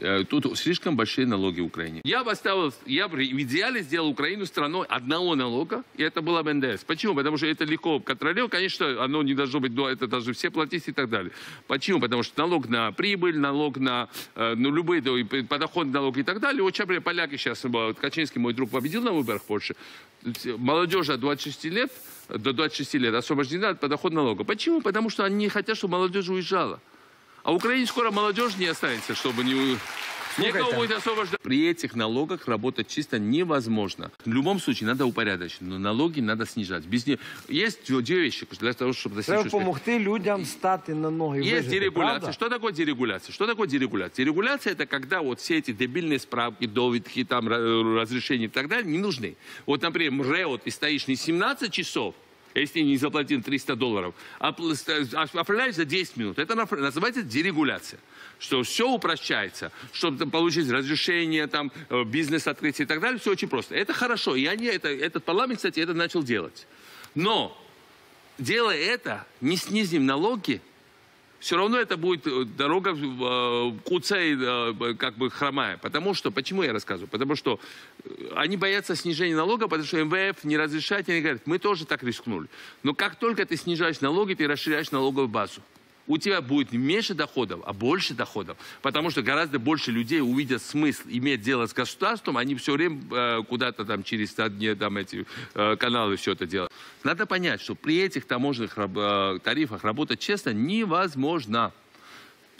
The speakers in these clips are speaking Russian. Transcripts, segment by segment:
Э, Тут слишком большие налоги в Украине. Я бы оставил, я бы в идеале сделал Украину страной одного налога, и это было бы НДС. Почему? Потому что это легко контролировать. Конечно, оно не должно быть, это должны все платить и так далее. Почему? Потому что налог на прибыль, налог на э, ну, любые да, и подоходный налог и так далее. Вот, например, поляки сейчас, э, Качинский, мой друг, победил на выборах в Польше. Молодежь от 26 лет до 26 лет освобождена от подоходного налога. Почему? Потому что они не хотят, чтобы молодежь уезжала. А в Украине скоро молодежь не останется, чтобы не... у- Некого Слухайте. будет освобождать. При этих налогах работать чисто невозможно. В любом случае надо упорядочить, но налоги надо снижать. Без них... Есть две вещи для того, чтобы достичь Треба успеха. допомогти людям стати на ноги. Есть вижити, дерегуляция. правда? Что такое дерегуляция? Что такое дерегуляция? Дерегуляция это когда вот все эти дебильные справки, довидки, там, ра- разрешения и так далее не нужны. Вот, например, МРЭО, ты стоишь не 17 часов, если не заплатил 300 долларов, а а оформляешь за 10 минут. Это называется дерегуляция. Что все упрощается, чтобы получить разрешение, там, э, бизнес открытие и так далее, все очень просто. Это хорошо. И они, это, этот парламент, кстати, это начал делать. Но делая это, не снизим налоги, все равно это будет э, дорога э, куцей, э, как бы хромая. Потому что, почему я рассказываю? Потому что они боятся снижения налога, потому что МВФ не разрешает, они говорят, мы тоже так рискнули. Но как только ты снижаешь налоги, ты расширяешь налоговую базу. У тебя будет меньше доходов, а больше доходов. Потому что гораздо больше людей увидят смысл иметь дело с государством, они все время э, куда-то там через одни там эти э, каналы все это делают. Надо понять, что при этих таможенных э, тарифах работать честно невозможно.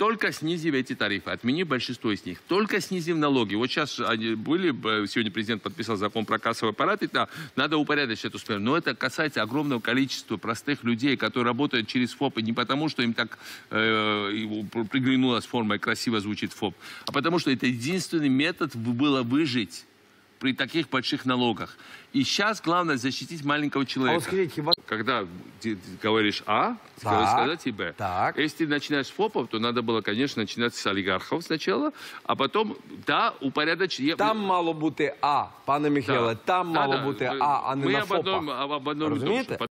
Только снизив эти тарифы, отменив большинство из них, только снизив налоги. Вот сейчас они были, сегодня президент подписал закон про кассовый аппарат, и да, надо упорядочить эту сферу. Но это касается огромного количества простых людей, которые работают через ФОП, и не потому, что им так э, приглянулась форма и красиво звучит ФОП, а потому что это единственный метод было выжить при таких больших налогах. И сейчас главное защитить маленького А человека. от скажіть, хіба Когда ты говоришь А, Так, сказать и Б. так. Если ты начинаешь с ФОПов, то надо было, конечно, начинать с олигархов сначала, а потом, да, упорядочить. Я- там мало бути А, пане Михайле, Да. там Да, мало да. бути Мы- А, а не Мы на об одном, ФОПах. об одном и том же. Розумієте?